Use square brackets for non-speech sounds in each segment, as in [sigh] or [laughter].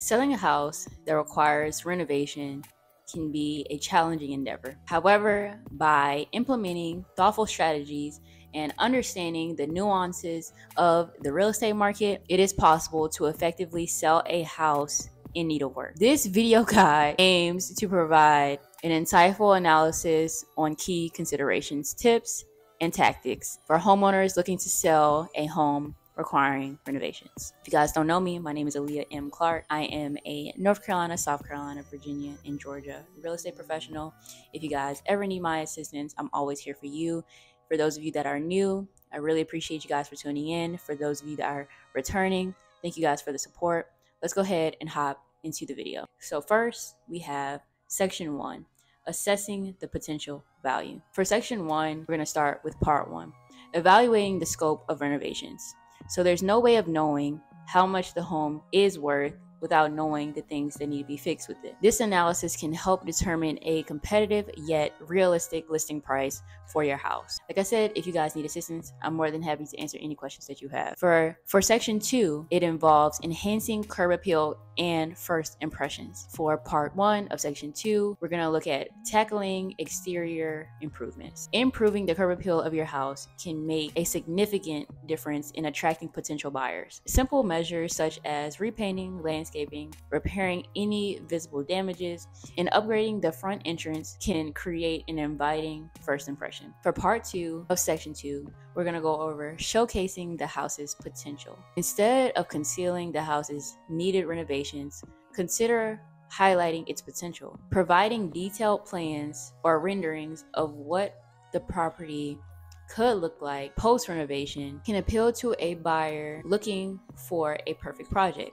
Selling a house that requires renovation can be a challenging endeavor. However, by implementing thoughtful strategies and understanding the nuances of the real estate market, it is possible to effectively sell a house in need of work. This video [laughs] guide aims to provide an insightful analysis on key considerations, tips, and tactics for homeowners looking to sell a home requiring renovations. If you guys don't know me, my name is Aaliyah M. Clark. I am a North Carolina, South Carolina, Virginia, and Georgia real estate professional. If you guys ever need my assistance, I'm always here for you. For those of you that are new, I really appreciate you guys for tuning in. For those of you that are returning, thank you guys for the support. Let's go ahead and hop into the video. So first, we have section one, assessing the potential value. For section one, we're gonna start with part one, evaluating the scope of renovations. So there's no way of knowing how much the home is worth without knowing the things that need to be fixed with it. This analysis can help determine a competitive yet realistic listing price for your house. Like I said, if you guys need assistance, I'm more than happy to answer any questions that you have. For for section 2, it involves enhancing curb appeal and first impressions. For part 1 of section 2, we're going to look at tackling exterior improvements. Improving the curb appeal of your house can make a significant difference in attracting potential buyers. Simple measures such as repainting, landscaping, repairing any visible damages, and upgrading the front entrance can create an inviting first impression. For part two of section two, we're going to go over showcasing the house's potential. Instead of concealing the house's needed renovations, consider highlighting its potential, providing detailed plans or renderings of what the property could look like post renovation can appeal to a buyer looking for a perfect project.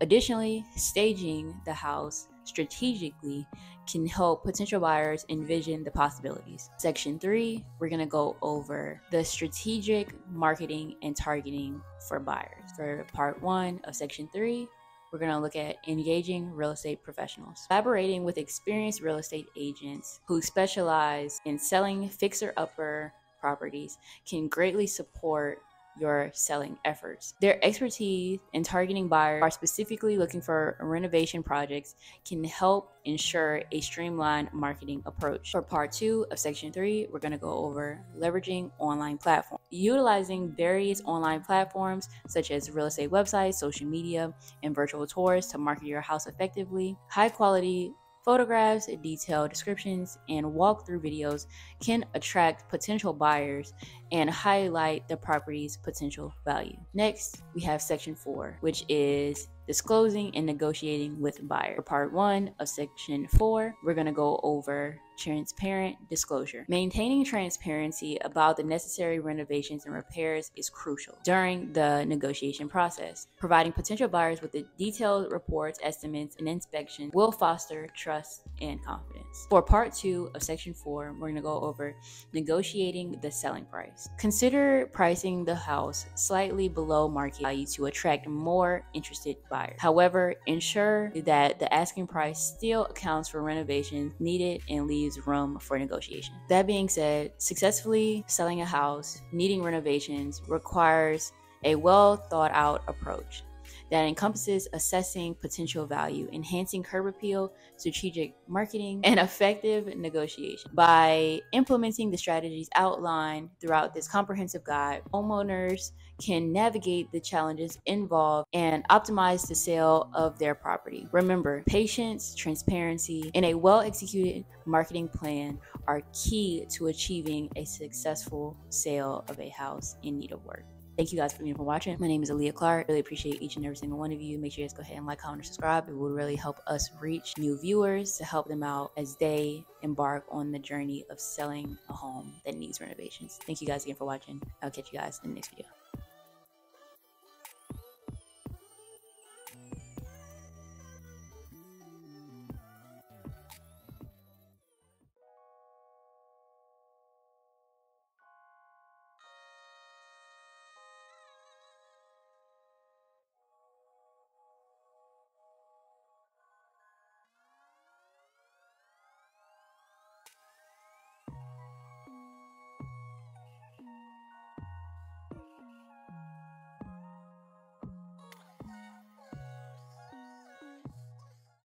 Additionally, staging the house strategically can help potential buyers envision the possibilities. Section three, we're gonna go over the strategic marketing and targeting for buyers. For part one of section three, we're going to look at engaging real estate professionals. Collaborating with experienced real estate agents who specialize in selling fixer upper properties can greatly support your selling efforts. Their expertise in targeting buyers are specifically looking for renovation projects can help ensure a streamlined marketing approach. For part two of section three, we're going to go over leveraging online platforms. Utilizing various online platforms such as real estate websites, social media, and virtual tours to market your house effectively. High quality Photographs, detailed descriptions, and walkthrough videos can attract potential buyers and highlight the property's potential value. Next, we have section four, which is disclosing and negotiating with buyer. For part one of section four, we're going to go over transparent disclosure. Maintaining transparency about the necessary renovations and repairs is crucial during the negotiation process. Providing potential buyers with the detailed reports, estimates, and inspections will foster trust and confidence. For part two of section four, we're going to go over negotiating the selling price. Consider pricing the house slightly below market value to attract more interested buyers. However, ensure that the asking price still accounts for renovations needed and leaves leaves room for negotiation. That being said, successfully selling a house needing renovations requires a well thought out approach that encompasses assessing potential value, enhancing curb appeal, strategic marketing, and effective negotiation. By implementing the strategies outlined throughout this comprehensive guide, homeowners can navigate the challenges involved and optimize the sale of their property. Remember, patience, transparency, and a well executed marketing plan are key to achieving a successful sale of a house in need of work. Thank you guys for, for watching. My name is Aaliyah Clark. Really appreciate each and every single one of you. Make sure you guys go ahead and like, comment, and subscribe. It will really help us reach new viewers to help them out as they embark on the journey of selling a home that needs renovations. Thank you guys again for watching. I'll catch you guys in the next video.